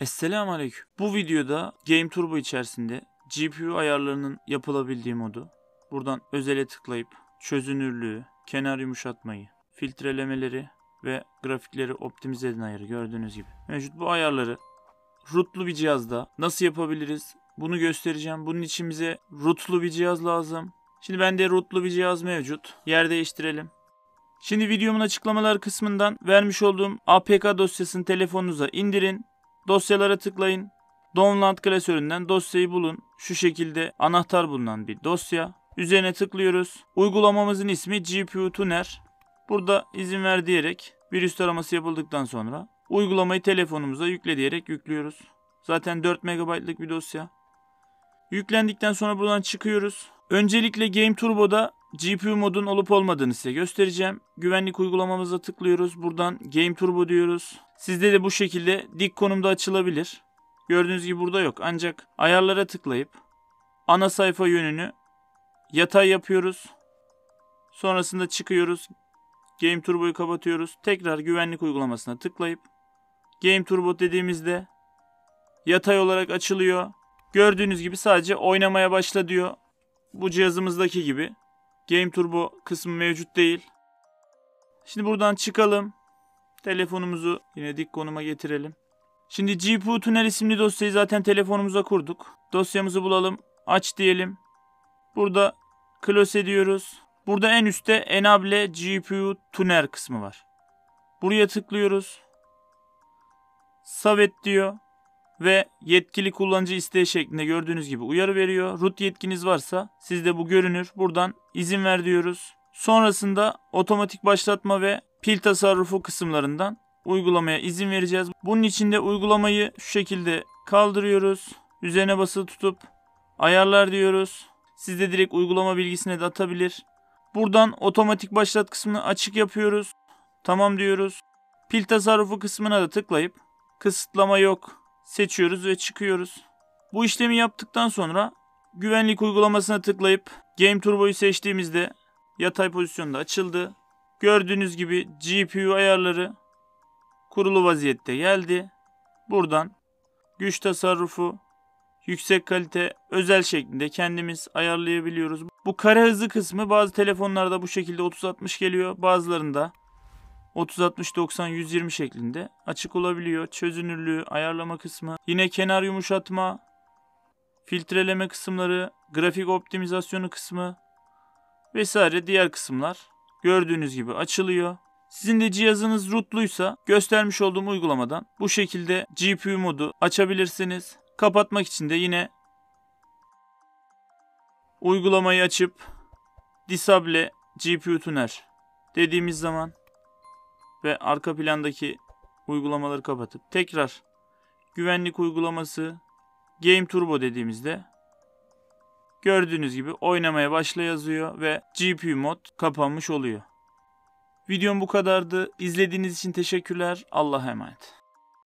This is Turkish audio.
Esselamu Aleyküm. Bu videoda Game Turbo içerisinde GPU ayarlarının yapılabildiği modu, buradan özele tıklayıp çözünürlüğü, kenar yumuşatmayı, filtrelemeleri ve grafikleri optimize eden ayarı gördüğünüz gibi. Mevcut bu ayarları rootlu bir cihazda nasıl yapabiliriz? Bunu göstereceğim. Bunun için bize rootlu bir cihaz lazım. Şimdi bende rootlu bir cihaz mevcut. Yer değiştirelim. Şimdi videomun açıklamalar kısmından vermiş olduğum APK dosyasını telefonunuza indirin. Dosyalara tıklayın. Download klasöründen dosyayı bulun. Şu şekilde anahtar bulunan bir dosya. Üzerine tıklıyoruz. Uygulamamızın ismi GPU Tuner. Burada izin ver diyerek virüs taraması yapıldıktan sonra uygulamayı telefonumuza yükle diyerek yüklüyoruz. Zaten 4 MB'lık bir dosya. Yüklendikten sonra buradan çıkıyoruz. Öncelikle Game Turbo'da GPU modun olup olmadığını size göstereceğim. Güvenlik uygulamamıza tıklıyoruz. Buradan Game Turbo diyoruz. Sizde de bu şekilde dik konumda açılabilir. Gördüğünüz gibi burada yok. Ancak ayarlara tıklayıp ana sayfa yönünü yatay yapıyoruz. Sonrasında çıkıyoruz. Game Turbo'yu kapatıyoruz. Tekrar güvenlik uygulamasına tıklayıp Game Turbo dediğimizde yatay olarak açılıyor. Gördüğünüz gibi sadece oynamaya başla diyor. Bu cihazımızdaki gibi. Game Turbo kısmı mevcut değil. Şimdi buradan çıkalım. Telefonumuzu yine dik konuma getirelim. Şimdi GPU Tunnel isimli dosyayı zaten telefonumuza kurduk. Dosyamızı bulalım. Aç diyelim. Burada close ediyoruz. Burada en üstte Enable GPU Tuner kısmı var. Buraya tıklıyoruz. Savet diyor ve yetkili kullanıcı isteği şeklinde gördüğünüz gibi uyarı veriyor. Root yetkiniz varsa sizde bu görünür. Buradan izin ver diyoruz. Sonrasında otomatik başlatma ve pil tasarrufu kısımlarından uygulamaya izin vereceğiz. Bunun için de uygulamayı şu şekilde kaldırıyoruz. Üzerine basılı tutup ayarlar diyoruz. Sizde direkt uygulama bilgisine de atabilir. Buradan otomatik başlat kısmını açık yapıyoruz. Tamam diyoruz. Pil tasarrufu kısmına da tıklayıp kısıtlama yok seçiyoruz ve çıkıyoruz. Bu işlemi yaptıktan sonra güvenlik uygulamasına tıklayıp Game Turbo'yu seçtiğimizde yatay pozisyonda açıldı. Gördüğünüz gibi GPU ayarları kurulu vaziyette geldi. Buradan güç tasarrufu, yüksek kalite, özel şeklinde kendimiz ayarlayabiliyoruz. Bu kare hızı kısmı bazı telefonlarda bu şekilde 30-60 geliyor. Bazılarında 30-60-90-120 şeklinde açık olabiliyor. Çözünürlüğü, ayarlama kısmı, yine kenar yumuşatma, filtreleme kısımları, grafik optimizasyonu kısmı vesaire diğer kısımlar gördüğünüz gibi açılıyor. Sizin de cihazınız rootluysa göstermiş olduğum uygulamadan bu şekilde GPU modu açabilirsiniz. Kapatmak için de yine uygulamayı açıp Disable GPU Tuner dediğimiz zaman ve arka plandaki uygulamaları kapatıp tekrar güvenlik uygulaması Game Turbo dediğimizde gördüğünüz gibi oynamaya başla yazıyor ve GPU mod kapanmış oluyor. Videom bu kadardı. İzlediğiniz için teşekkürler. Allah'a emanet.